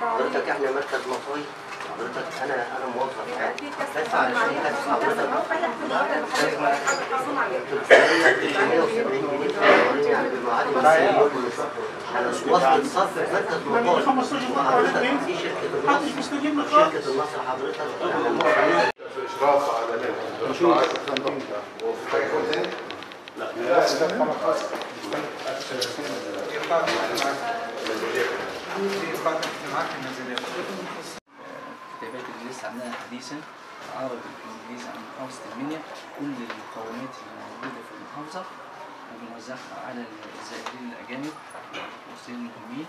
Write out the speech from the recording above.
حضرتك إحنا مركز مطوي حضرتك أنا أنا موظف علشان كشف حضرتك 370 جنيه في الأولاني يعني بمعادل السنة كل شهر على وصل صف في مركز مطوي وحضرتك في شركة النصر حضرتك اشراف على تاني؟ الكتابات اللي لسه عاملاها حديثا عربي الإنجليزي عن محافظه المنيا كل المقومات اللي موجودة في المحافظة وبنوزعها على الزائرين الأجانب والمصريين المهمين